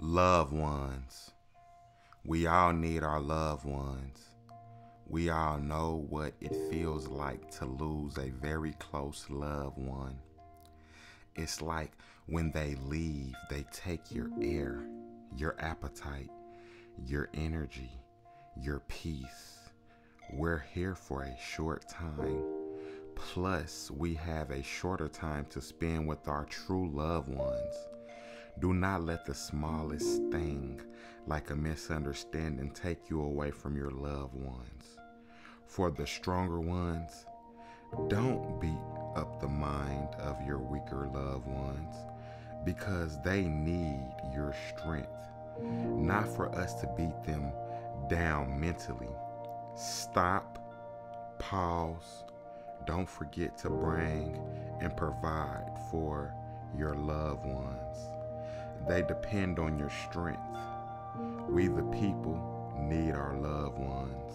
Loved ones. We all need our loved ones. We all know what it feels like to lose a very close loved one. It's like when they leave, they take your air, your appetite, your energy, your peace. We're here for a short time. Plus, we have a shorter time to spend with our true loved ones. Do not let the smallest thing, like a misunderstanding, take you away from your loved ones. For the stronger ones, don't beat up the mind of your weaker loved ones because they need your strength, not for us to beat them down mentally. Stop, pause, don't forget to bring and provide for your loved ones. They depend on your strength. We, the people, need our loved ones.